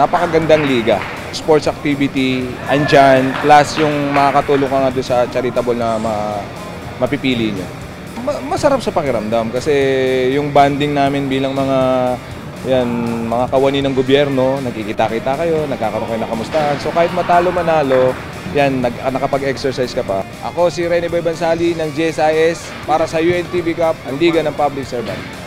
napakagandang liga. Sports activity, andyan, plus yung makakatulong ka nga doon sa charitable na ma- mapipili nyo. Ma- masarap sa pakiramdam kasi yung banding namin bilang mga yan, mga kawani ng gobyerno, nagkikita-kita kayo, nagkakaroon kayo ng kamustahan. So kahit matalo manalo, yan, nag, ah, nakapag-exercise ka pa. Ako si Rene Boy Bansali ng GSIS para sa UNTV Cup, ang Liga ng Public Servant.